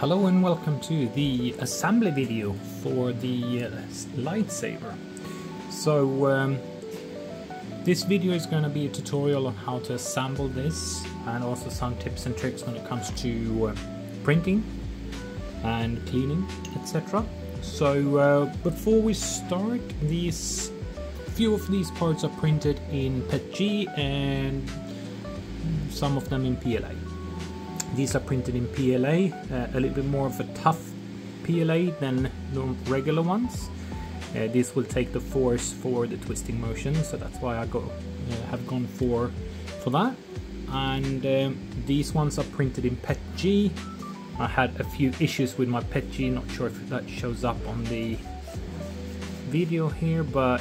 Hello and welcome to the assembly video for the uh, lightsaber. So um, this video is going to be a tutorial on how to assemble this and also some tips and tricks when it comes to uh, printing and cleaning etc. So uh, before we start these few of these parts are printed in PETG and some of them in PLA. These are printed in PLA, uh, a little bit more of a tough PLA than regular ones. Uh, this will take the force for the twisting motion, so that's why I go uh, have gone for for that. And um, these ones are printed in PETG. I had a few issues with my PETG, not sure if that shows up on the video here, but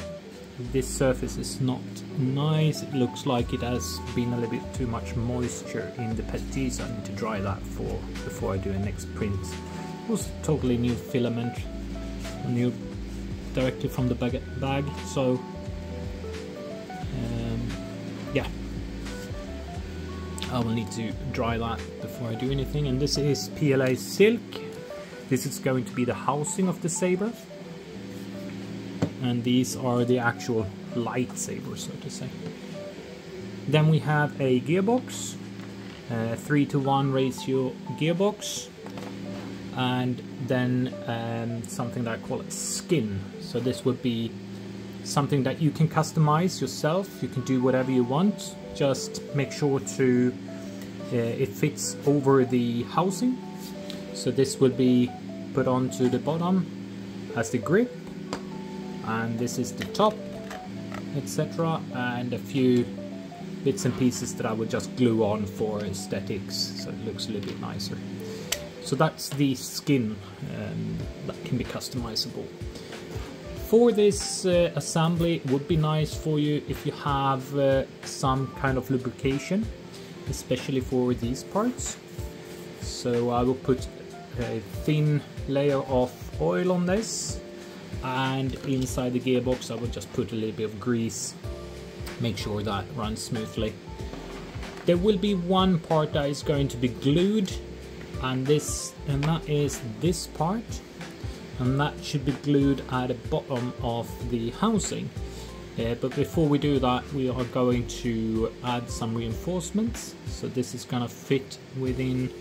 this surface is not nice. It looks like it has been a little bit too much moisture in the PETG so I need to dry that for before I do a next print. It was totally new filament new directly from the bag, bag so um, yeah. I will need to dry that before I do anything and this is PLA silk. This is going to be the housing of the saber and these are the actual lightsabers so to say. Then we have a gearbox, a 3 to 1 ratio gearbox and then um, something that I call it skin. So this would be something that you can customize yourself, you can do whatever you want, just make sure to uh, it fits over the housing. So this would be put onto the bottom as the grip and this is the top etc and a few bits and pieces that I would just glue on for aesthetics so it looks a little bit nicer. So that's the skin um, that can be customizable. For this uh, assembly would be nice for you if you have uh, some kind of lubrication especially for these parts. So I will put a thin layer of oil on this and inside the gearbox I will just put a little bit of grease make sure that runs smoothly. There will be one part that is going to be glued and this and that is this part. And that should be glued at the bottom of the housing. Uh, but before we do that we are going to add some reinforcements. So this is gonna fit within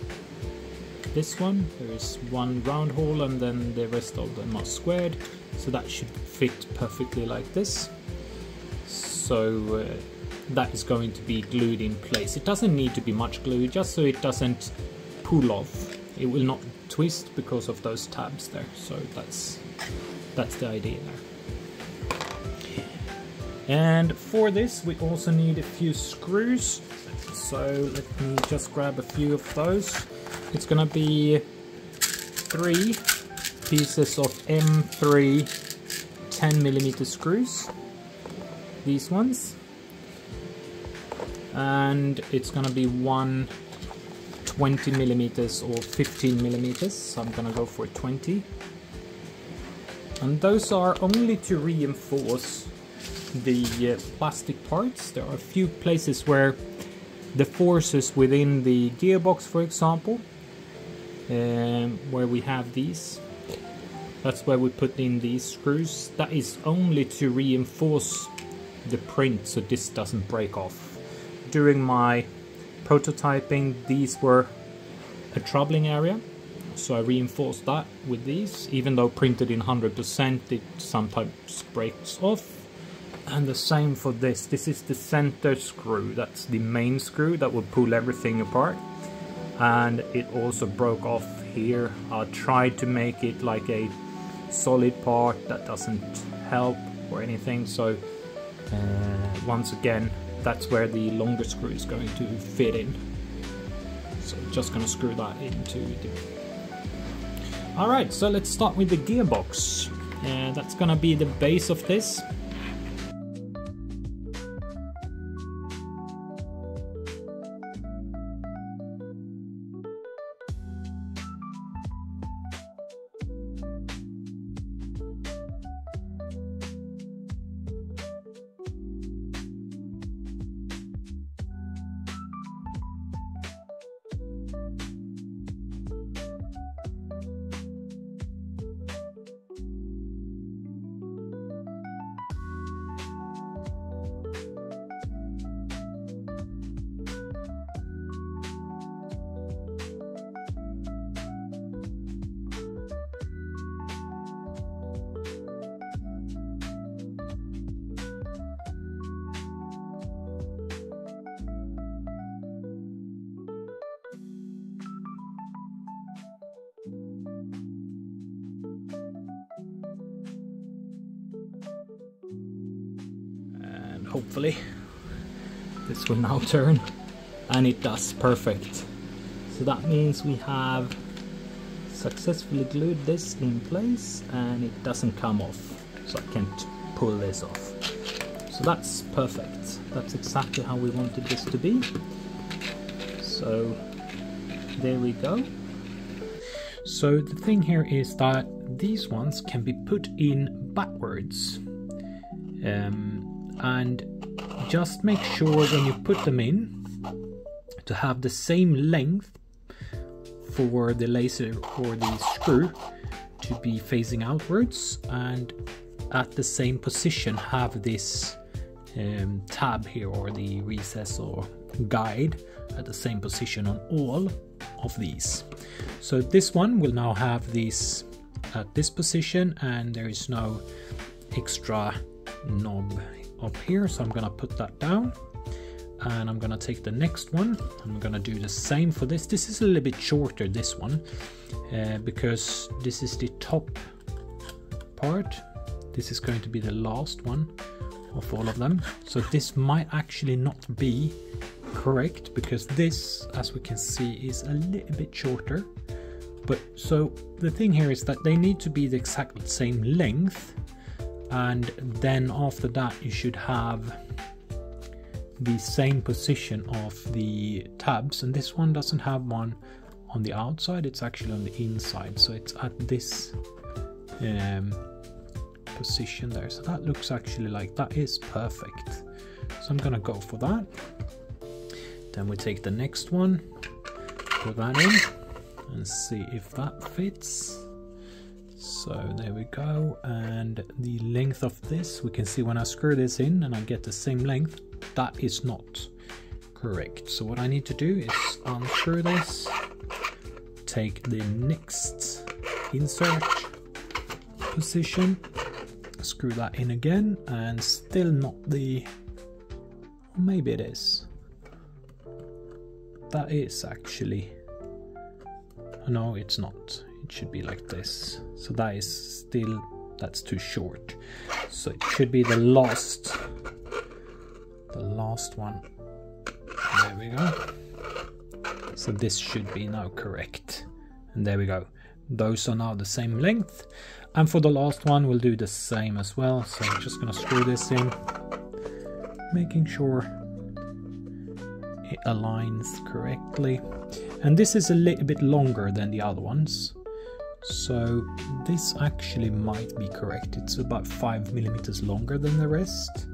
this one. There is one round hole and then the rest of them are squared. So that should fit perfectly like this. So uh, that is going to be glued in place. It doesn't need to be much glue just so it doesn't pull off. It will not twist because of those tabs there. So that's that's the idea. There and for this we also need a few screws. So let me just grab a few of those it's gonna be three pieces of M3 10 millimeter screws. These ones. And it's gonna be one 20 millimeters or 15 millimeters. So I'm gonna go for 20 and those are only to reinforce the uh, plastic parts. There are a few places where the forces within the gearbox for example um, where we have these. That's where we put in these screws. That is only to reinforce the print so this doesn't break off. During my prototyping these were a troubling area so I reinforced that with these. Even though printed in 100% it sometimes breaks off. And the same for this. This is the center screw. That's the main screw that will pull everything apart and it also broke off here. I tried to make it like a solid part that doesn't help or anything so uh, once again that's where the longer screw is going to fit in. So just gonna screw that into the alright so let's start with the gearbox. Uh, that's gonna be the base of this hopefully. This will now turn and it does perfect. So that means we have successfully glued this in place and it doesn't come off. So I can't pull this off. So that's perfect. That's exactly how we wanted this to be. So there we go. So the thing here is that these ones can be put in backwards. Um, and just make sure when you put them in to have the same length for the laser or the screw to be facing outwards and at the same position have this um, tab here or the recess or guide at the same position on all of these. So this one will now have this at this position and there is no extra knob up here. So I'm gonna put that down and I'm gonna take the next one. I'm gonna do the same for this. This is a little bit shorter this one uh, because this is the top part. This is going to be the last one of all of them. So this might actually not be correct because this as we can see is a little bit shorter. But so the thing here is that they need to be the exact same length and then after that you should have the same position of the tabs. And this one doesn't have one on the outside it's actually on the inside. So it's at this um, position there. So that looks actually like that is perfect. So I'm gonna go for that. Then we take the next one put that in and see if that fits so there we go. And the length of this we can see when I screw this in and I get the same length that is not correct. So what I need to do is unscrew this take the next insert position screw that in again and still not the maybe it is. That is actually no it's not it should be like this. So that is still that's too short. So it should be the last the last one. There we go. So this should be now correct. And there we go. Those are now the same length. And for the last one we'll do the same as well. So I'm just gonna screw this in making sure it aligns correctly. And this is a little bit longer than the other ones so this actually might be correct. It's about five millimeters longer than the rest.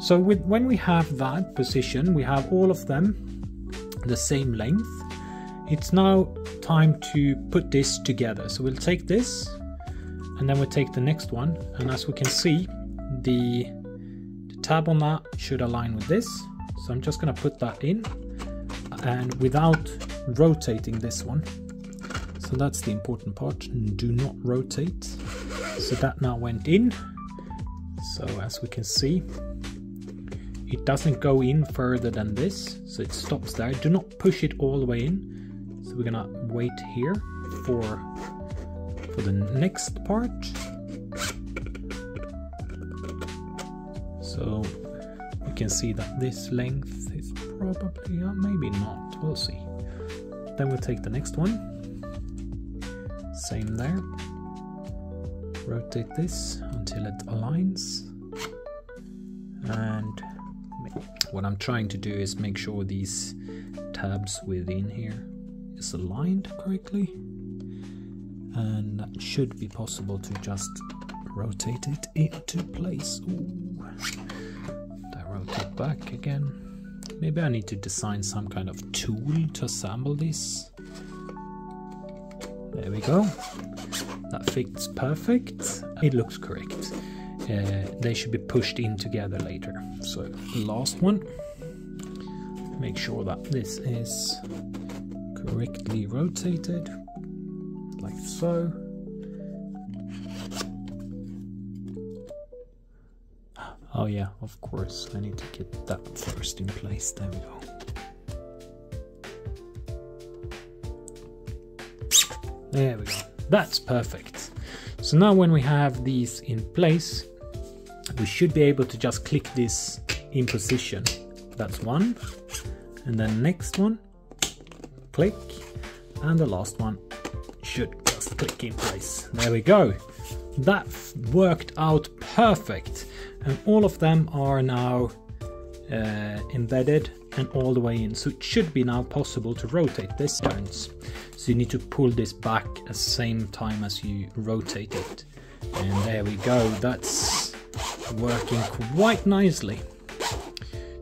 So with when we have that position we have all of them the same length. It's now time to put this together. So we'll take this and then we'll take the next one. And as we can see the, the tab on that should align with this. So I'm just going to put that in and without rotating this one. So that's the important part. Do not rotate. So that now went in. So as we can see, it doesn't go in further than this. So it stops there. Do not push it all the way in. So we're gonna wait here for, for the next part. So we can see that this length is probably, uh, maybe not, we'll see. Then we'll take the next one, same there, rotate this until it aligns, and what I'm trying to do is make sure these tabs within here is aligned correctly, and that should be possible to just rotate it into place. Ooh rotate back again. Maybe I need to design some kind of tool to assemble this. There we go. That fits perfect. It looks correct. Uh, they should be pushed in together later. So last one. Make sure that this is correctly rotated like so. Oh yeah, of course, I need to get that first in place. There we go. There we go. That's perfect. So now when we have these in place, we should be able to just click this in position. That's one. And then next one, click. And the last one should just click in place. There we go. That worked out perfect. And all of them are now uh, embedded and all the way in. So it should be now possible to rotate this turns. So you need to pull this back at the same time as you rotate it. And there we go, that's working quite nicely.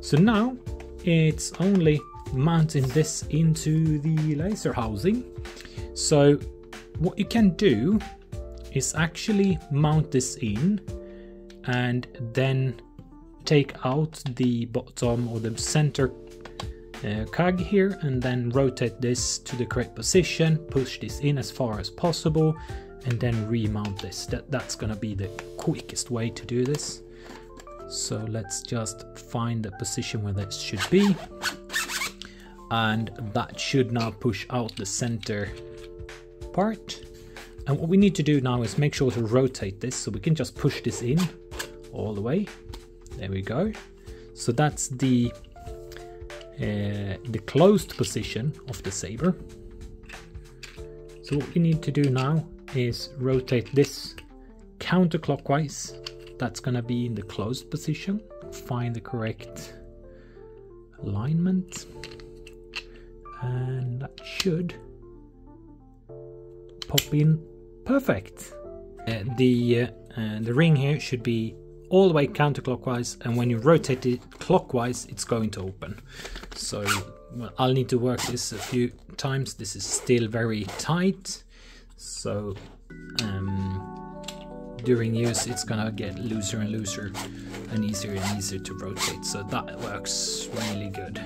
So now it's only mounting this into the laser housing. So what you can do is actually mount this in and then take out the bottom or the center uh, cog here and then rotate this to the correct position, push this in as far as possible and then remount this. That, that's gonna be the quickest way to do this. So let's just find the position where that should be. And that should now push out the center part. And what we need to do now is make sure to rotate this so we can just push this in all the way. There we go. So that's the uh, the closed position of the saber. So what we need to do now is rotate this counterclockwise. That's gonna be in the closed position. Find the correct alignment. And that should pop in perfect. Uh, the, uh, uh, the ring here should be all the way counterclockwise and when you rotate it clockwise it's going to open. So well, I'll need to work this a few times. This is still very tight. So um, during use it's gonna get looser and looser and easier and easier to rotate. So that works really good.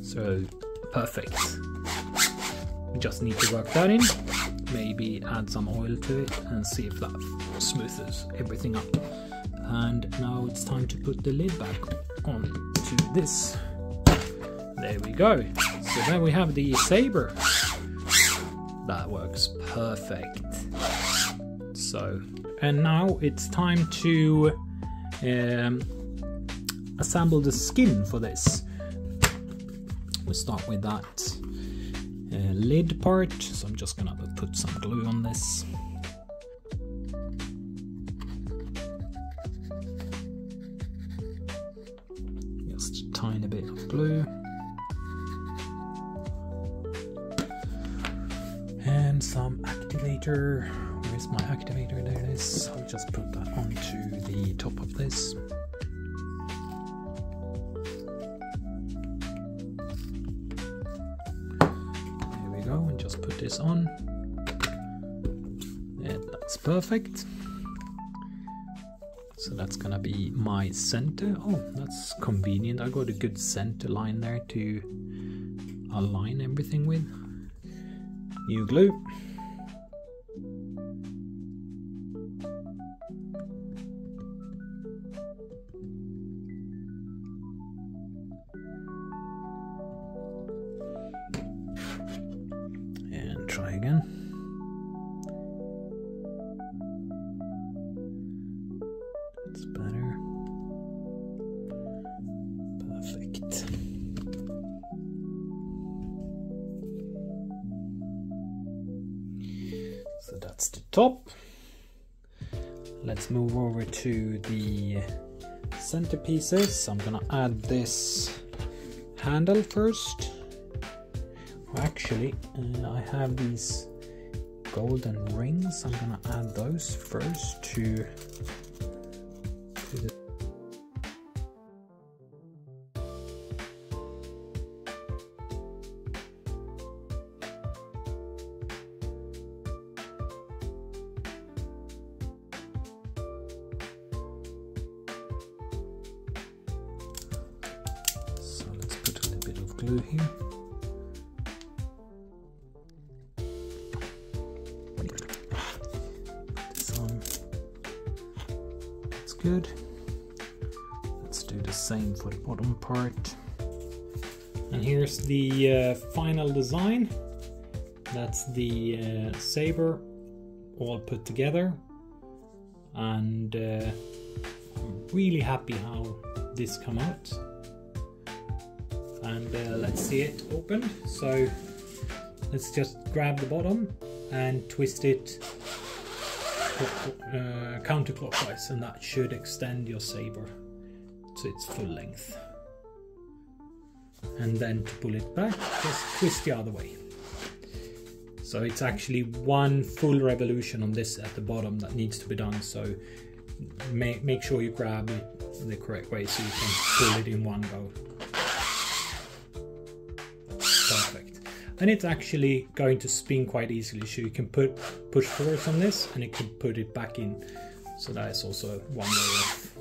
So perfect. We just need to work that in. Maybe add some oil to it and see if that smooths everything up. And now it's time to put the lid back on to this. There we go. So then we have the saber. That works perfect. So, and now it's time to um, assemble the skin for this. We'll start with that uh, lid part. So I'm just gonna put some glue on this. Just a tiny bit of glue. And some activator. Where's my activator? There it is. I'll just put that onto the top of this. This on. And that's perfect. So that's gonna be my center. Oh, that's convenient. I got a good center line there to align everything with. New glue. Again. That's better. Perfect. So that's the top. Let's move over to the centerpieces. I'm gonna add this handle first. Actually, uh, I have these golden rings. I'm gonna add those first to, to the So let's put a little bit of glue here. Good. Let's do the same for the bottom part. And here's the uh, final design. That's the uh, saber all put together. And uh, I'm really happy how this come out. And uh, let's see it opened. So let's just grab the bottom and twist it uh, counterclockwise and that should extend your saber to its full length. And then to pull it back, just twist the other way. So it's actually one full revolution on this at the bottom that needs to be done. So make, make sure you grab it the correct way so you can pull it in one go. And it's actually going to spin quite easily. So you can put push forwards on this and it can put it back in. So that is also one way of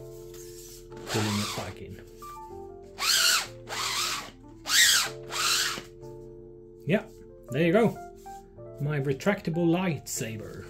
pulling it back in. Yeah, there you go. My retractable lightsaber.